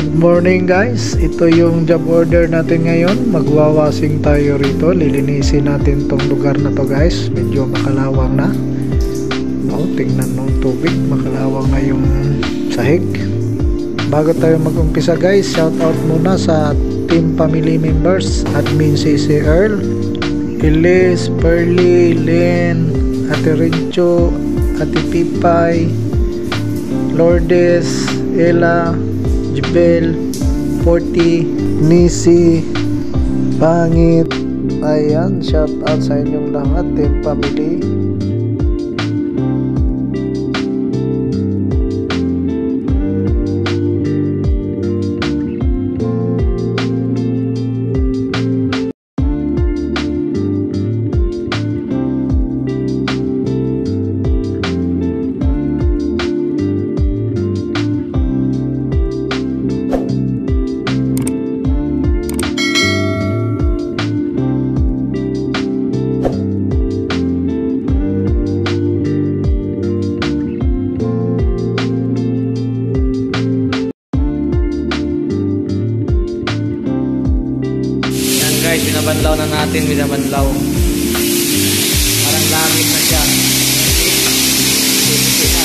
Good morning guys, ito yung job order natin ngayon. Magwawasing tayo rito, lilinisin natin tong lugar na to guys. Medyo makalawang na. Oh, Tingnan nung tubig, makalawang na yung sahig. Bago tayo mag-umpisa guys, shout out muna sa team family members. Admin CC Earl Elise, Pearly, Lynn, Ate Rincho, Ate Pipay Lourdes, Ella, Jebel, Forty, Nisi, Pangit. Ayan, shout out sa inyong lahat, team family. Natin, binabanlaw. Parang langit na siya. Ito na,